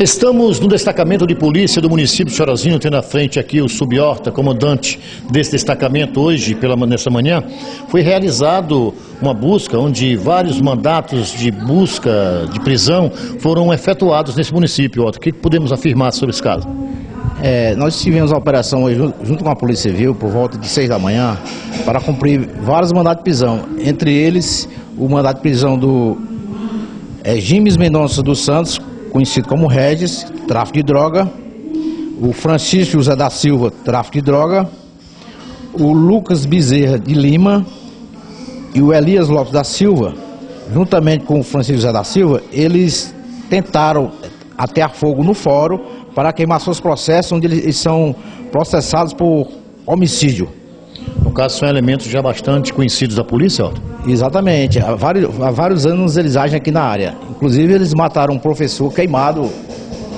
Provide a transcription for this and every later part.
Estamos no destacamento de polícia do município de Chorozinho, tendo à frente aqui o Subhorta, comandante desse destacamento hoje, pela, nessa manhã. Foi realizado uma busca onde vários mandatos de busca de prisão foram efetuados nesse município. Otto. O que podemos afirmar sobre esse caso? É, nós tivemos a operação hoje junto com a Polícia Civil por volta de 6 da manhã para cumprir vários mandatos de prisão. Entre eles, o mandato de prisão do é, Gimes Mendonça dos Santos, conhecido como Regis, tráfico de droga, o Francisco José da Silva, tráfico de droga, o Lucas Bezerra de Lima e o Elias Lopes da Silva, juntamente com o Francisco José da Silva, eles tentaram atear fogo no fórum para queimar seus processos, onde eles são processados por homicídio. No caso, são elementos já bastante conhecidos da polícia, Otto? Exatamente. Há vários, há vários anos eles agem aqui na área. Inclusive, eles mataram um professor queimado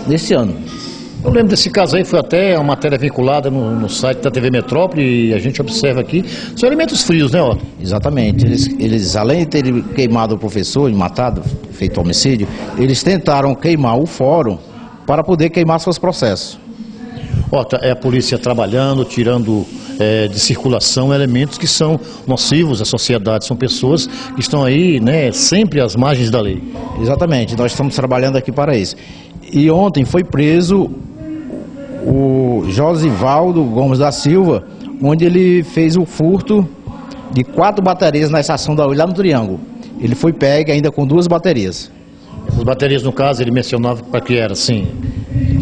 nesse ano. Eu lembro desse caso aí, foi até uma matéria vinculada no, no, site da TV Metrópole e a gente observa aqui. São elementos frios, né, Otto? Exatamente. Eles, eles, além de terem queimado o professor e matado, feito homicídio, eles tentaram queimar o fórum para poder queimar seus processos. Otto, é a polícia trabalhando, tirando é, de circulação elementos que são nocivos à sociedade, são pessoas que estão aí né, sempre às margens da lei. Exatamente, nós estamos trabalhando aqui para isso. E ontem foi preso o Josivaldo Gomes da Silva, onde ele fez o furto de quatro baterias na estação da Oi, lá no Triângulo. Ele foi pego ainda com duas baterias. Essas baterias, no caso, ele mencionava para que era, sim?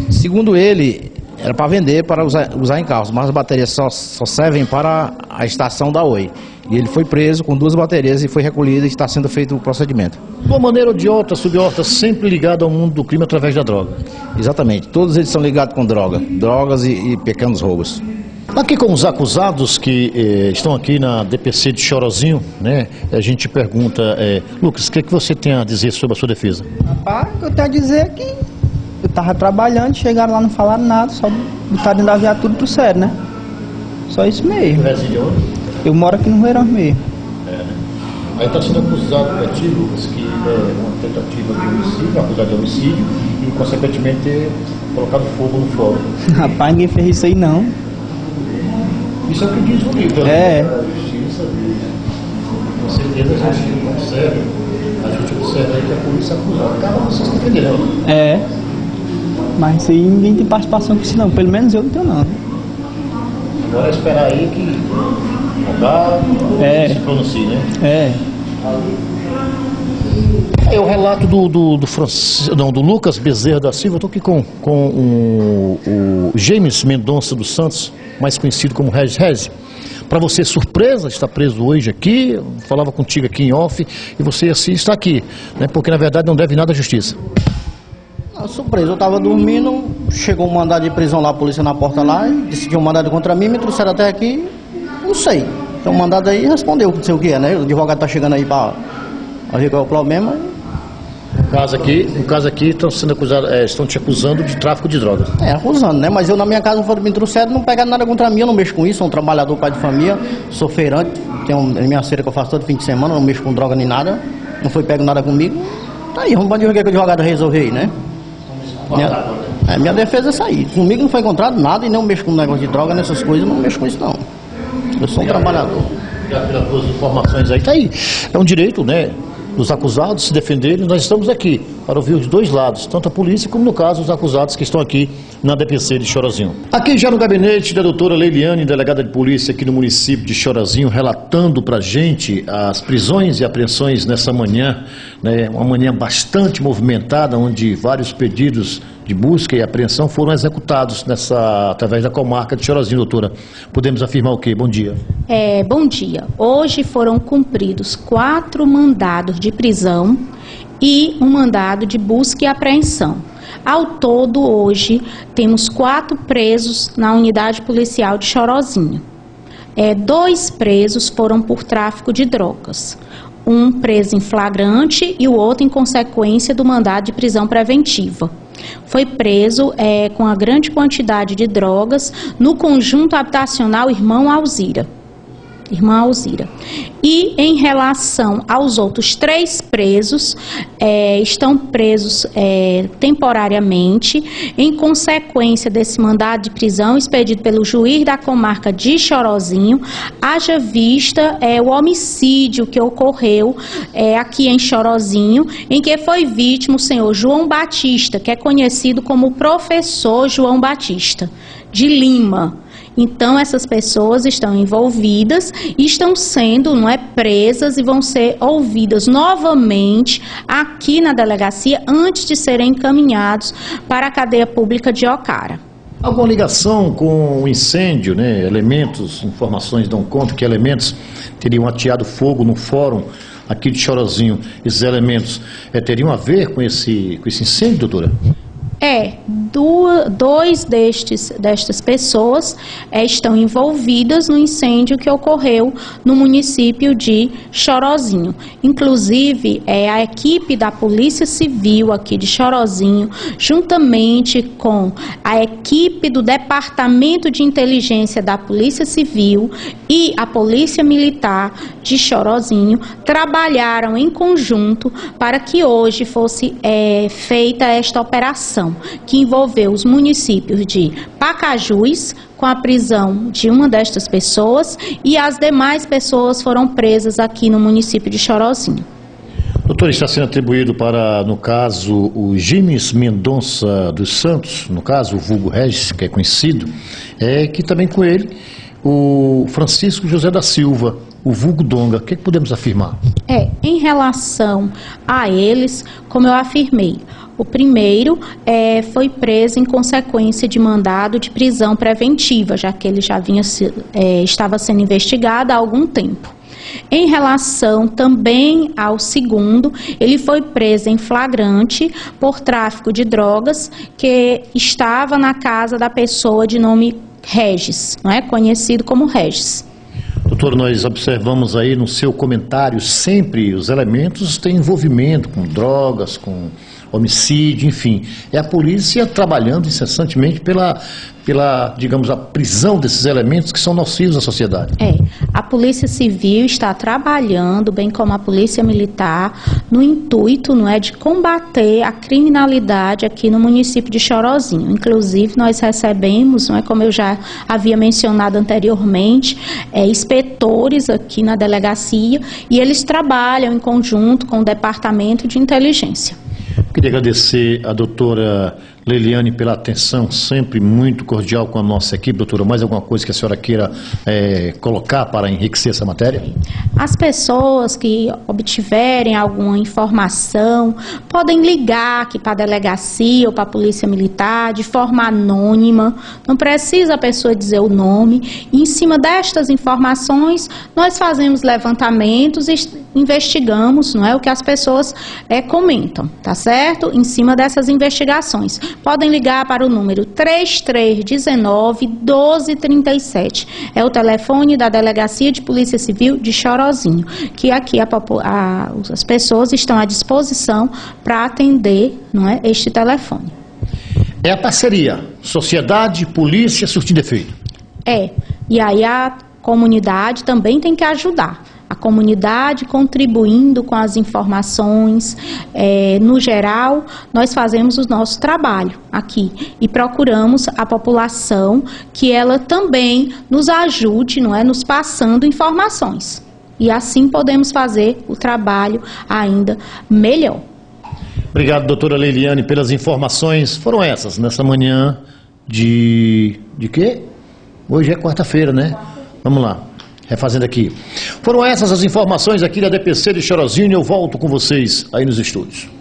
Segundo ele, era para vender, para usar, usar em carros, mas as baterias só, só servem para a estação da Oi. E ele foi preso com duas baterias e foi recolhido e está sendo feito o procedimento. De uma maneira ou de outra, subiorta, sempre ligado ao mundo do crime através da droga. Exatamente, todos eles são ligados com droga, drogas e, e pequenos roubos. Aqui com os acusados que eh, estão aqui na DPC de Chorozinho, né? A gente pergunta, eh, Lucas, o que, é que você tem a dizer sobre a sua defesa? Rapaz, eu tenho a dizer é que tava trabalhando, chegaram lá, não falaram nada, só botaram dentro da viatura pro sério, né? Só isso mesmo. onde? Eu moro aqui no Rueirão mesmo. É, né? Aí está sendo acusado por ti, Lucas, que é uma tentativa de homicídio, acusado de homicídio e, consequentemente, ter colocado fogo no fórum. Rapaz, ninguém fez isso aí não. Isso é o que diz o livro. Né? É. A justiça Com certeza a gente observa, a gente observa aí que a polícia acusou. Acaba vocês defendendo. É. Mas isso aí ninguém tem participação com isso não, pelo menos eu não tenho não. Agora é esperar aí que o é. se pronuncie, né? É. É o relato do, do, do, não, do Lucas Bezerra da Silva. Estou aqui com, com o, o, James Mendonça dos Santos, mais conhecido como Regis Regis. Para você, surpresa, está preso hoje aqui. Falava contigo aqui em off e você assim está aqui, né? porque na verdade não deve nada à justiça. Surpresa, eu estava dormindo, chegou um mandado de prisão lá, a polícia na porta lá, decidiu um mandado contra mim, me trouxeram até aqui, não sei. Então o mandado aí respondeu, não sei o que é, né? O advogado está chegando aí para ver qual é o problema. No caso aqui, no caso aqui estão sendo acusados, é, estão te acusando de tráfico de drogas. É, acusando, né? Mas eu na minha casa não foram me trouxeram, não pegaram nada contra mim, eu não mexo com isso, sou um trabalhador, pai de família, sou feirante, tenho minha cera que eu faço todo fim de semana, não mexo com droga nem nada, não foi pego nada comigo. Tá aí, vamos ver o que o advogado resolver aí, né? Minha, é, minha defesa é aí. Comigo não foi encontrado nada e não mexo com negócio de droga, nessas coisas, não mexo com isso não. Eu sou um trabalhador. Já pelas duas informações aí, tá aí. É um direito, né? Dos acusados se defenderem, nós estamos aqui para ouvir os dois lados, tanto a polícia como, no caso, os acusados que estão aqui na DPC de Chorozinho. Aqui já no gabinete da doutora Leiliane, delegada de polícia aqui no município de Chorozinho, relatando para a gente as prisões e apreensões nessa manhã, né, uma manhã bastante movimentada, onde vários pedidos de busca e apreensão foram executados nessa, através da comarca de Chorozinho, doutora. Podemos afirmar o quê? Bom dia. É, bom dia. Hoje foram cumpridos quatro mandados de prisão e um mandado de busca e apreensão. Ao todo, hoje, temos quatro presos na unidade policial de Chorozinho. É, dois presos foram por tráfico de drogas. Um preso em flagrante e o outro em consequência do mandado de prisão preventiva. Foi preso é, com a grande quantidade de drogas no conjunto habitacional Irmão Alzira. Irmã Alzira. E em relação aos outros três presos, é, estão presos é, temporariamente, em consequência desse mandado de prisão expedido pelo juiz da comarca de Chorozinho, haja vista é, o homicídio que ocorreu é, aqui em Chorozinho, em que foi vítima o senhor João Batista, que é conhecido como professor João Batista, de Lima. Então essas pessoas estão envolvidas estão sendo, não é, presas e vão ser ouvidas novamente aqui na delegacia antes de serem encaminhados para a cadeia pública de Ocara. Alguma ligação com o incêndio, né? Elementos, informações dão conta que elementos teriam ateado fogo no fórum aqui de Chorozinho. Esses elementos eh, teriam a ver com esse, com esse incêndio, doutora? É, dois destes, destas pessoas é, estão envolvidas no incêndio que ocorreu no município de Chorozinho. Inclusive, é, a equipe da Polícia Civil aqui de Chorozinho, juntamente com a equipe do Departamento de Inteligência da Polícia Civil e a Polícia Militar de Chorozinho, trabalharam em conjunto para que hoje fosse é, feita esta operação que envolveu os municípios de Pacajus, com a prisão de uma destas pessoas, e as demais pessoas foram presas aqui no município de Chorozinho. Doutor, está sendo atribuído para, no caso, o Gimes Mendonça dos Santos, no caso, o vulgo Regis, que é conhecido, é que também com ele o Francisco José da Silva, o vulgo Donga. O que, é que podemos afirmar? É, em relação a eles, como eu afirmei, o primeiro é, foi preso em consequência de mandado de prisão preventiva, já que ele já vinha, é, estava sendo investigado há algum tempo. Em relação também ao segundo, ele foi preso em flagrante por tráfico de drogas que estava na casa da pessoa de nome Regis, não é? conhecido como Regis. Doutor, nós observamos aí no seu comentário sempre os elementos têm envolvimento com drogas, com homicídio, enfim. É a polícia trabalhando incessantemente pela, pela, digamos, a prisão desses elementos que são nocivos à sociedade. É, a Polícia Civil está trabalhando, bem como a Polícia Militar, no intuito, não é, de combater a criminalidade aqui no município de Chorozinho. Inclusive, nós recebemos, não é, como eu já havia mencionado anteriormente, é, inspetores aqui na delegacia e eles trabalham em conjunto com o Departamento de Inteligência. Queria agradecer a doutora Leiliane pela atenção sempre muito cordial com a nossa equipe. Doutora, mais alguma coisa que a senhora queira é, colocar para enriquecer essa matéria? As pessoas que obtiverem alguma informação podem ligar aqui para a delegacia ou para a polícia militar de forma anônima. Não precisa a pessoa dizer o nome. E em cima destas informações, nós fazemos levantamentos e investigamos, não é o que as pessoas é, comentam, tá certo? Em cima dessas investigações podem ligar para o número 3319 1237. É o telefone da Delegacia de Polícia Civil de Chorozinho, que aqui a, a, as pessoas estão à disposição para atender não é, este telefone. É a parceria sociedade, polícia, surtir defeito. É, e aí a comunidade também tem que ajudar a comunidade contribuindo com as informações. É, no geral, nós fazemos o nosso trabalho aqui e procuramos a população que ela também nos ajude, não é, nos passando informações. E assim podemos fazer o trabalho ainda melhor. Obrigado, doutora Leiliane, pelas informações. Foram essas nessa manhã de. de quê? Hoje é quarta-feira, né? Vamos lá refazendo aqui. Foram essas as informações aqui da DPC de Chorozinho eu volto com vocês aí nos estúdios.